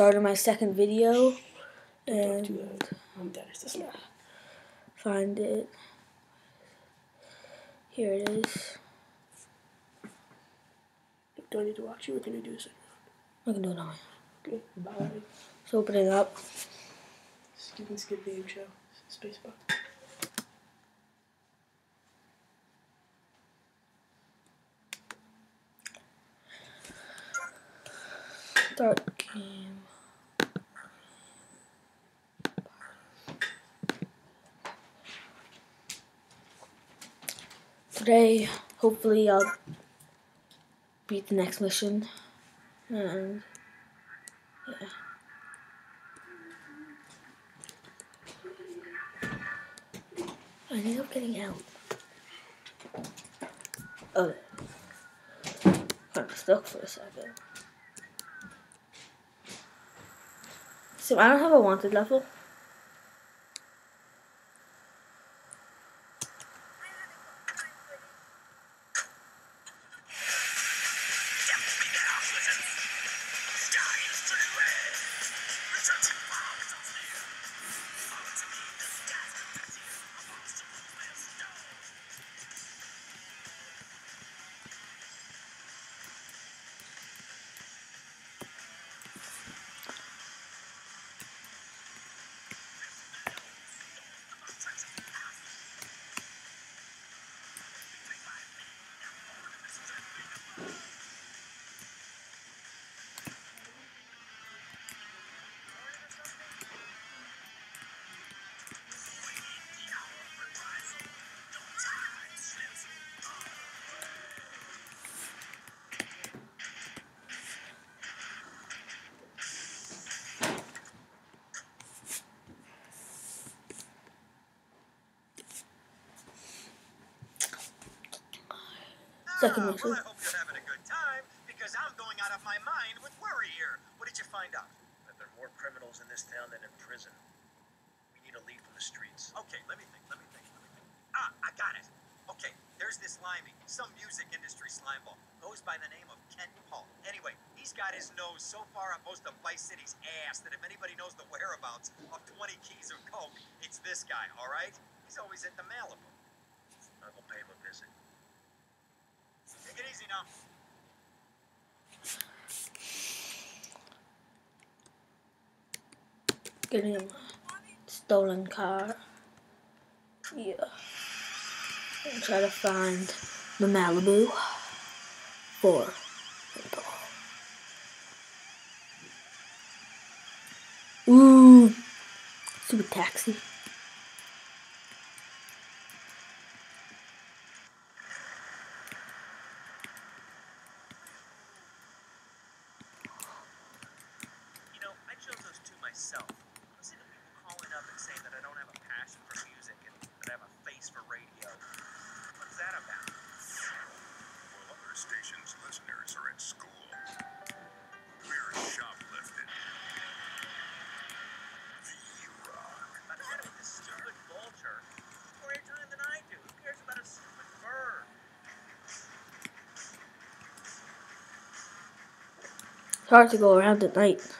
started my second video and Too loud. I'm dead as this now. find it. Here it is. Do I need to watch you or can I do this? I can do it now. Okay, bye. Let's open it up. Skip and skip the intro. Spacebar. Start game. Today, hopefully, I'll beat the next mission. And yeah. I ended up getting out. Oh, I'm stuck for a second. So I don't have a wanted level. dying to. Second Ah, mission. Well, I hope you're having a good time because I'm going out of my mind with worry here. What did you find out? That there are more criminals in this town than in prison. We need a lead from the streets. Okay, let me think. Let me think. Let me think. Ah, I got it. Okay, there's this limey, some music industry slimeball, goes by the name of Kent Paul. Anyway, he's got his nose so far up most of Vice City's ass that if anybody knows the whereabouts of 20 keys of coke, it's this guy. All right? He's always at the Malibu. I will pay him a visit. It. Getting a stolen car. Yeah. And try to find the Malibu for Ooh, super taxi. You know, I chose those two myself. I see the people calling up and saying that I don't have a passion for music and that I have a face for radio. What's that about? While other stations' listeners are at school, we're shoplifting. V-Rock. I'm head of this stupid vulture. More airtime than I do. Who cares about a stupid bird? It's hard to go around at night.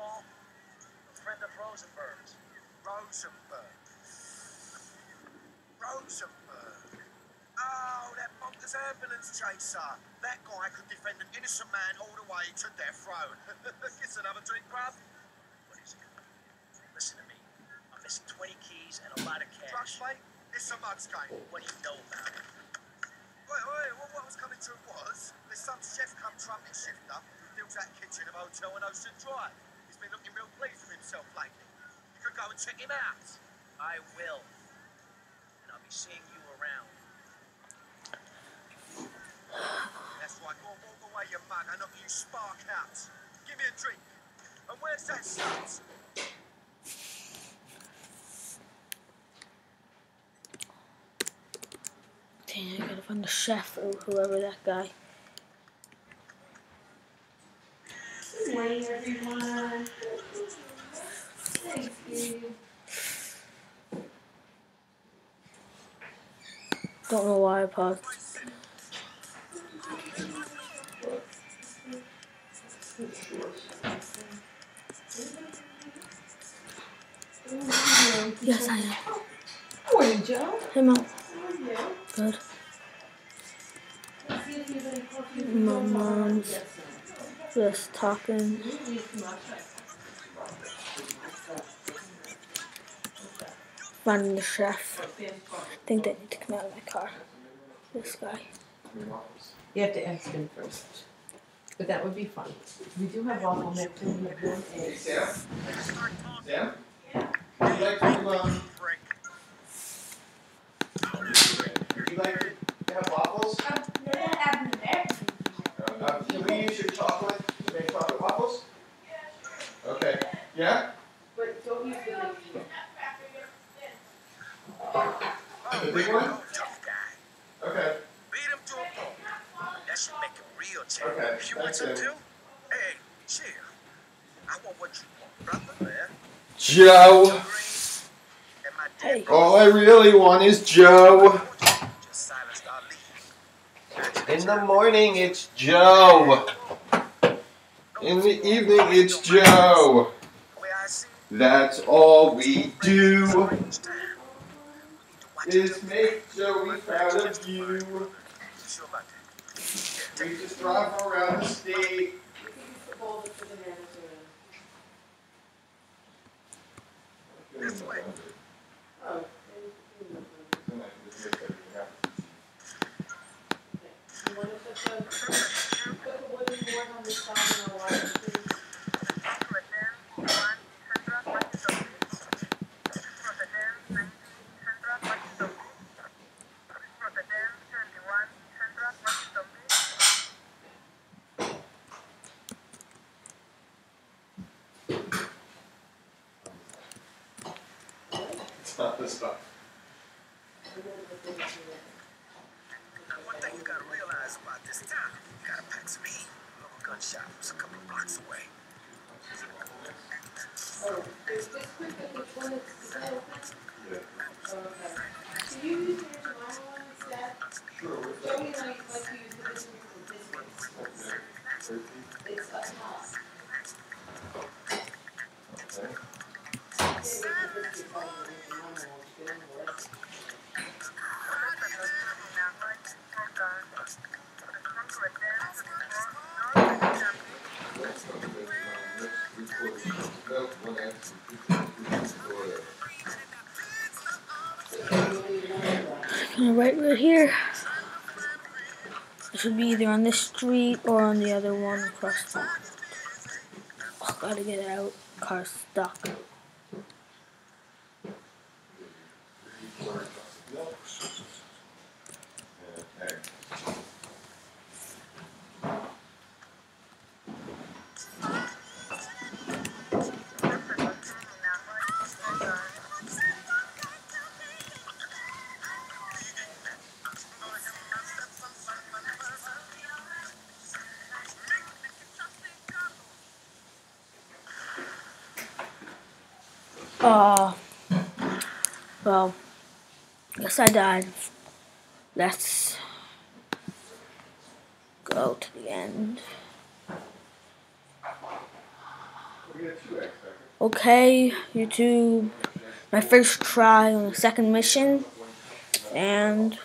Paul, a friend of Rosenberg's. Rosenberg. Rosenberg. Oh, that bonkers ambulance chaser. That guy could defend an innocent man all the way to death row. Get another drink, bruv. What is it? Listen to me. I'm missing 20 keys and a lot of Drugs, cash. mate. It's a mug's game. What do you know about it? Wait, wait, what, what was coming to was there's some chef come trumpet shifter who deals that kitchen of hotel on Ocean Drive. Been looking real pleased with himself lately. You could go and check him out. I will. And I'll be seeing you around. That's right. Go, go, go away, you mug. I know you spark out. Give me a drink. And where's that? Dang, I gotta find the chef or whoever that guy. Good morning, everyone. Thanks, Steve. Don't know why I paused. Yes, I am. Morning, Joe. Hey, Mom. You? Good. Let's see if you have any coffee. My mom's just talking. sir. Please come outside. Finding the chef. I think they need to come out of my car. This guy. You have to ask him first. But that would be fun. We do have waffle mix and we have warm eggs. Sam? Start talking. Sam? Would you like to, um, Break. would you like to have waffles? Uh, can we use your chocolate to make chocolate waffles? Okay, yeah? But don't use the big Oh, The big way to one? go, Tough guy. Okay. Beat him to a pulp. That should make him real champ. Okay, If you want some too, hey, chill. I want what you want, brother. Man. Joe, Green and my Hey. all I really want is Joe. Just silenced Ali. In the morning, it's Joe. In the evening, it's Joe. The way I see it, That's all we do strange time. We need to watch is make Joey proud of you. You sure about that? We just drive around the state. This way. Oh, you want to put the, put the wooden board on the side and I'll watch it. It's not this stuff. One thing you gotta realize about this town, you gotta pack some heat. Local gun shop is a couple of blocks away. Oh, is this quick, which one is, is that open? Yeah. Oh, okay. Can you use your tomorrow instead? Sure. what's Joey and I like to use the biscuits for biscuits. It's up top. Okay. It's a biscuit bag, list. Gonna write right here. It should be either on this street or on the other one across the. Oh, gotta get out. Car stuck. Uh, well, guess I died. Let's go to the end. Okay, YouTube. My first try on the second mission. And